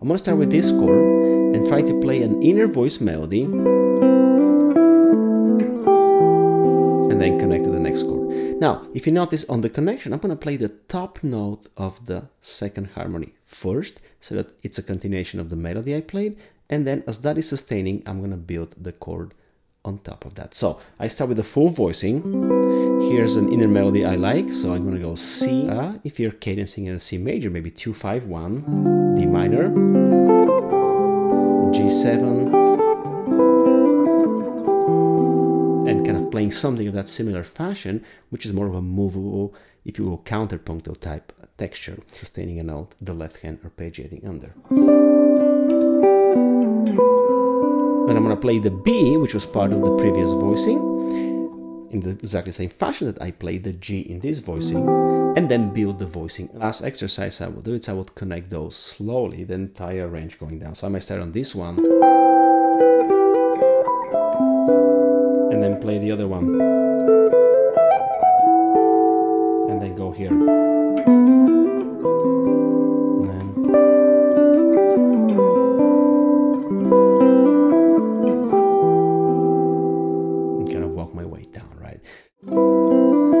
I'm gonna start with this chord and try to play an inner voice melody and then connect to the next chord. Now, if you notice on the connection, I'm gonna play the top note of the second harmony first so that it's a continuation of the melody I played and then as that is sustaining, I'm gonna build the chord on top of that. So I start with the full voicing. Here's an inner melody I like, so I'm gonna go C. Uh, if you're cadencing in a C major, maybe 2, 5, 1, D minor, G7, and kind of playing something of that similar fashion, which is more of a movable, if you will, counterpuncto type texture, sustaining a note, the left hand arpeggiating under. Then I'm to play the B, which was part of the previous voicing, in the exactly same fashion that I played the G in this voicing, and then build the voicing. Last exercise I will do is I will connect those slowly, the entire range going down. So I might start on this one, and then play the other one, down, right?